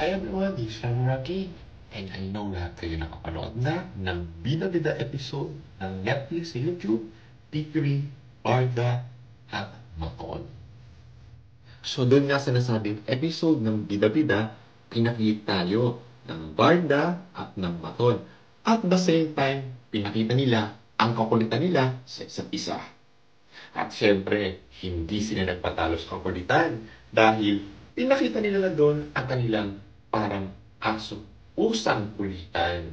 Hi everyone, this is Rocky. And I know lahat kayo nakapanood na ng bida-bida episode ng Netflix sa YouTube, T3, Barda, at Maton. So doon nga sinasabing episode ng bida-bida, pinakita tayo ng Barda at ng Maton. At the same time, pinakita nila ang kakulitan nila sa isa't isa. At syempre, hindi sila nagpatalo sa kakulitan dahil pinakita nila na doon ang kanilang parang aso usang kulitan.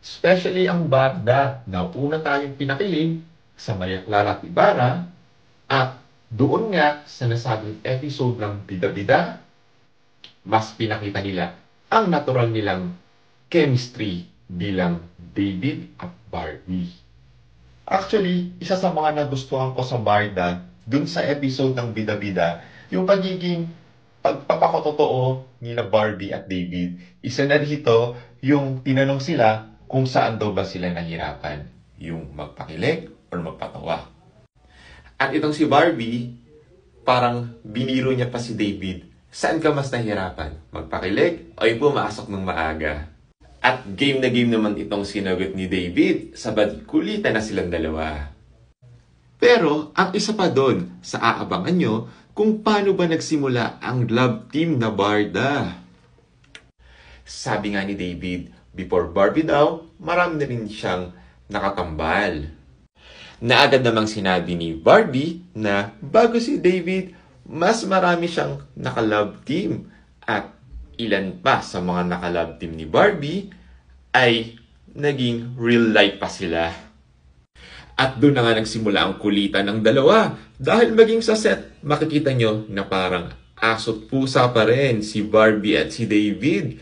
Especially ang Barda na una tayong pinakiling sa Maya Clara Tibara at doon nga sa nasabing episode ng Bida-Bida, mas pinakita nila ang natural nilang chemistry bilang David at Barbie. Actually, isa sa mga nagustuhan ko sa Barda dun sa episode ng Bida-Bida, yung pagiging pagpapakototoo nila Barbie at David. Isa na dito yung tinanong sila kung saan daw ba sila nahirapan. Yung magpakilig or magpatawa. At itong si Barbie, parang biniro niya pa si David. Saan ka mas nahirapan? Magpakilig o pumasok ng maaga? At game na game naman itong sinagot ni David, sabad kulitan na silang dalawa. Pero ang isa pa doon sa aabangan nyo kung paano ba nagsimula ang love team na Barda. Sabi nga ni David, before Barbie daw, marami na rin siyang nakatambal. Na agad namang sinabi ni Barbie na bago si David, mas marami siyang nakalove team. At ilan pa sa mga nakalove team ni Barbie ay naging real life pa sila. At doon na nga nagsimula ang kulitan ng dalawa. Dahil maging sa set, makikita nyo na parang aso't pusa pa rin si Barbie at si David.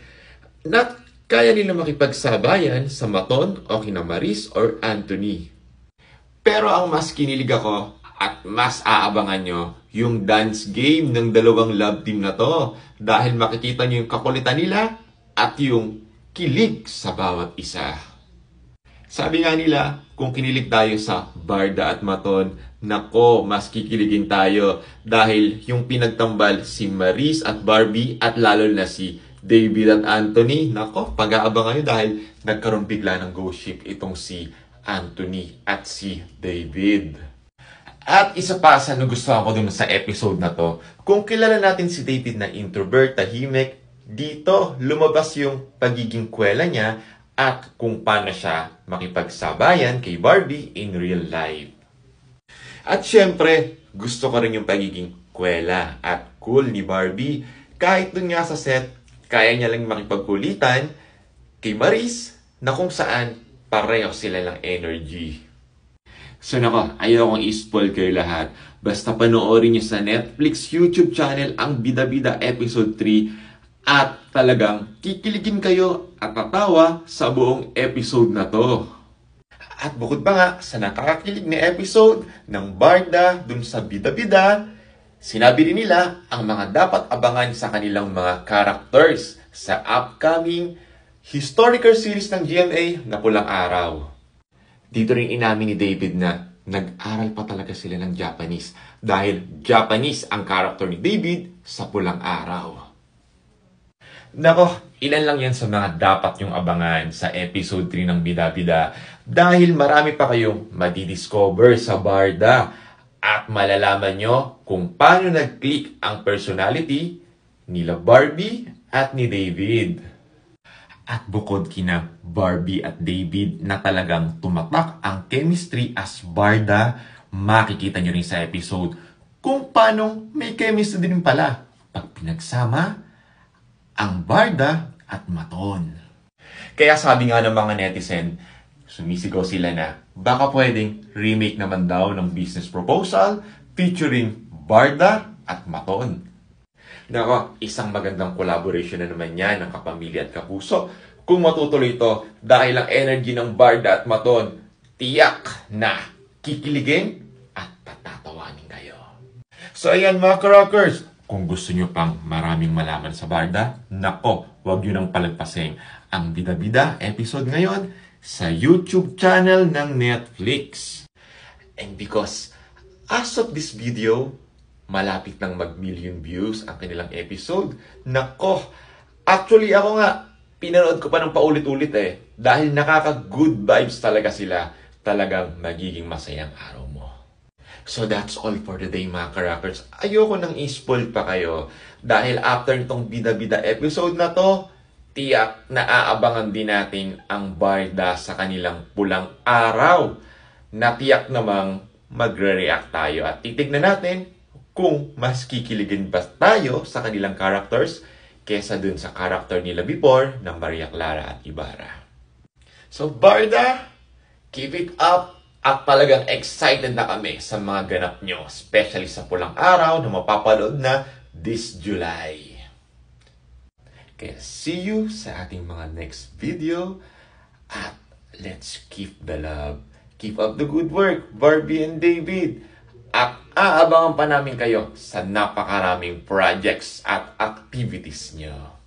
Na kaya nila makipagsabayan sa Maton o kina Maris or Anthony. Pero ang mas kinilig ako at mas aabangan nyo yung dance game ng dalawang love team na to. Dahil makikita nyo yung kakulitan nila at yung kilig sa bawat isa. Sabi nga nila, kung kinilig tayo sa Barda at Maton, nako, mas kikiligin tayo dahil yung pinagtambal si Maris at Barbie at lalo na si David at Anthony, nako, pag-aabangan nyo dahil nagkaroon bigla ng ghost ship itong si Anthony at si David. At isa pa sa nagustuhan ko dun sa episode na to, kung kilala natin si David na introvert, tahimik, dito lumabas yung pagiging kwela niya at kung paano siya makipagsabayan kay Barbie in real life. At syempre, gusto ko rin yung pagiging kwela at cool ni Barbie. Kahit dun nga sa set, kaya niya lang makipagkulitan kay Maris na kung saan pareho sila ng energy. So nako, ayaw kong i-spoil kayo lahat. Basta panoorin niyo sa Netflix YouTube channel ang Bida Bida Episode 3 at talagang kikiligin kayo at tatawa sa buong episode na to. At bukod pa nga sa nakakakilig na episode ng Barda dun sa Bida-Bida, sinabi din nila ang mga dapat abangan sa kanilang mga characters sa upcoming historical series ng GMA na Pulang Araw. Dito rin inamin ni David na nag-aral pa talaga sila ng Japanese dahil Japanese ang character ni David sa Pulang Araw. Nako, ilan lang yan sa mga dapat yung abangan sa episode 3 ng Bida Bida dahil marami pa kayong madidiscover sa Barda at malalaman nyo kung paano nag-click ang personality nila Barbie at ni David. At bukod kina Barbie at David na talagang tumatak ang chemistry as Barda, makikita nyo rin sa episode kung paano may chemistry din pala. Pag pinagsama ang Barda at Maton. Kaya sabi nga ng mga netizen, sumisigaw sila na baka pwedeng remake naman daw ng business proposal featuring Barda at Maton. Nako, isang magandang collaboration na naman yan ng kapamilya at kapuso. Kung matutuloy ito dahil ang energy ng Barda at Maton, tiyak na kikiligin at patatawanin kayo. So ayan mga rockers, kung gusto nyo pang maraming malaman sa Barda, nako, huwag nyo nang palagpasin ang Bida-Bida episode ngayon sa YouTube channel ng Netflix. And because as of this video, malapit nang mag-million views ang kanilang episode, nako, Actually, ako nga, pinanood ko pa ng paulit-ulit eh. Dahil nakaka-good vibes talaga sila. Talagang magiging masayang araw mo. So that's all for today mga karackers. Ayoko nang i-spoil pa kayo. Dahil after nitong bida-bida episode na to, tiyak na aabangan din natin ang Barda sa kanilang pulang araw. Na tiyak namang magre-react tayo at titignan natin kung mas kikiligin ba tayo sa kanilang characters kesa dun sa character nila before ng Maria Clara at Ibarra. So Barda, keep it up at talagang excited na kami sa mga ganap nyo, especially sa pulang araw na mapapanood na this July. Kaya see you sa ating mga next video at let's keep the love. Keep up the good work, Barbie and David. At aabangan pa namin kayo sa napakaraming projects at activities nyo.